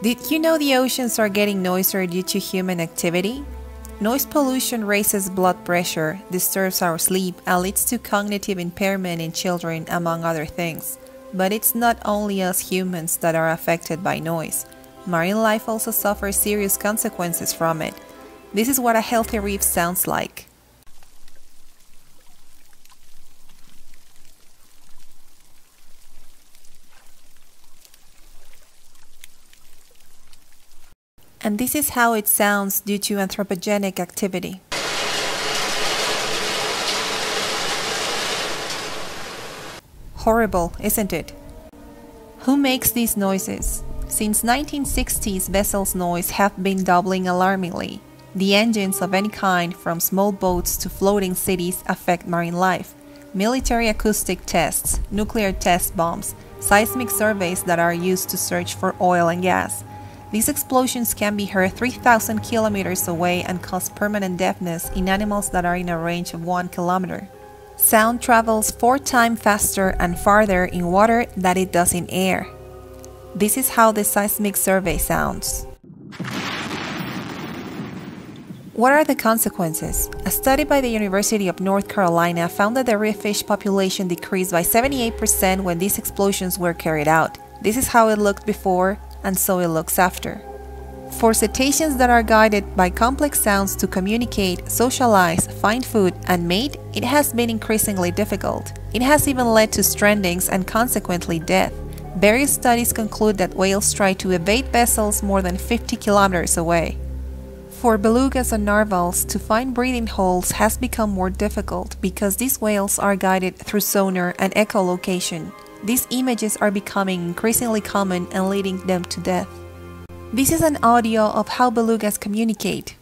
Did you know the oceans are getting noisier due to human activity? Noise pollution raises blood pressure, disturbs our sleep, and leads to cognitive impairment in children, among other things. But it's not only us humans that are affected by noise. Marine life also suffers serious consequences from it. This is what a healthy reef sounds like. And this is how it sounds due to anthropogenic activity. Horrible, isn't it? Who makes these noises? Since 1960s, vessels' noise have been doubling alarmingly. The engines of any kind, from small boats to floating cities, affect marine life. Military acoustic tests, nuclear test bombs, seismic surveys that are used to search for oil and gas, these explosions can be heard 3,000 kilometers away and cause permanent deafness in animals that are in a range of 1 kilometer. Sound travels 4 times faster and farther in water than it does in air. This is how the seismic survey sounds. What are the consequences? A study by the University of North Carolina found that the reef fish population decreased by 78% when these explosions were carried out. This is how it looked before, and so it looks after. For cetaceans that are guided by complex sounds to communicate, socialize, find food, and mate, it has been increasingly difficult. It has even led to strandings and consequently death. Various studies conclude that whales try to evade vessels more than 50 kilometers away. For belugas and narwhals, to find breathing holes has become more difficult because these whales are guided through sonar and echolocation. These images are becoming increasingly common and leading them to death. This is an audio of how belugas communicate.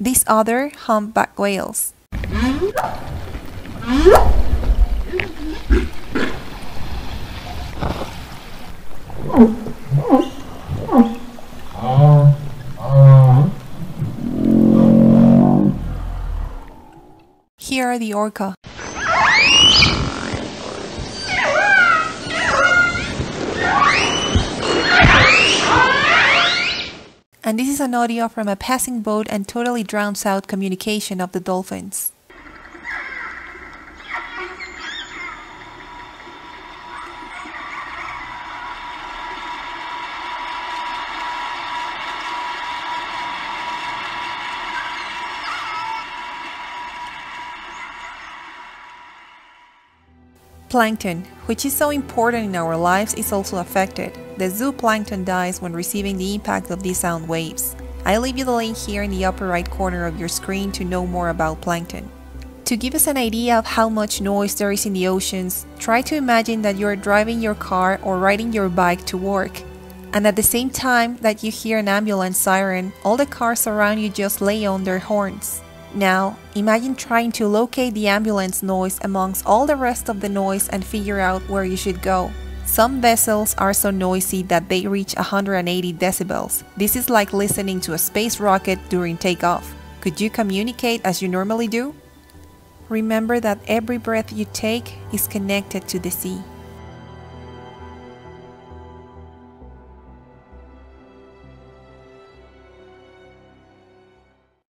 These other humpback whales. Here are the orca. And this is an audio from a passing boat and totally drowns out communication of the dolphins. Plankton, which is so important in our lives, is also affected. The zooplankton dies when receiving the impact of these sound waves. I leave you the link here in the upper right corner of your screen to know more about plankton. To give us an idea of how much noise there is in the oceans, try to imagine that you are driving your car or riding your bike to work. And at the same time that you hear an ambulance siren, all the cars around you just lay on their horns. Now, imagine trying to locate the ambulance noise amongst all the rest of the noise and figure out where you should go. Some vessels are so noisy that they reach 180 decibels. This is like listening to a space rocket during takeoff. Could you communicate as you normally do? Remember that every breath you take is connected to the sea.